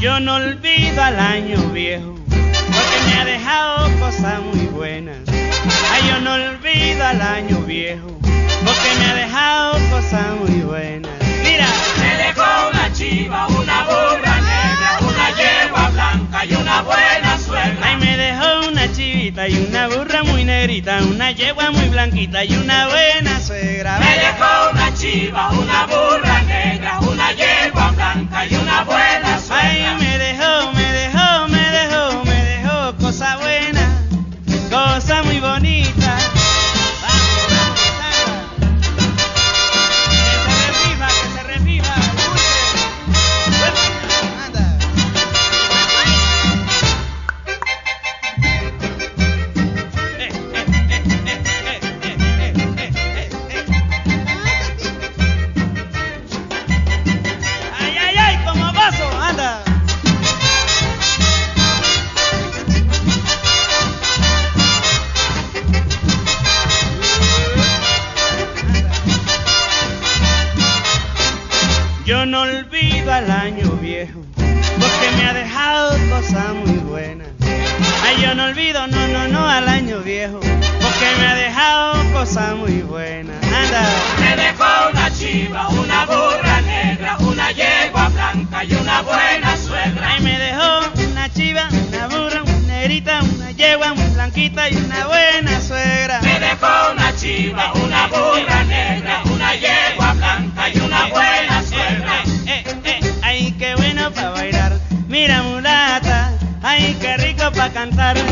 Yo no olvido al año viejo, porque me ha dejado cosas muy buenas. Ay, yo no olvido al año viejo, porque me ha dejado cosas muy buenas. Mira, me dejó una chiva, una burra negra, una yegua blanca y una buena suegra. Ay, me dejó una chivita y una burra muy negrita, una yegua muy blanquita y una buena suegra. Me dejó una chiva, una burra negra no olvido al año viejo, porque me ha dejado cosas muy buenas. Ay, yo no olvido, no, no, no al año viejo, porque me ha dejado cosas muy buenas. Anda. Me dejó una chiva, una burra negra, una yegua blanca y una buena suegra. Ay, me dejó una chiva, una burra, una negrita, una yegua blanquita y una buena descansar.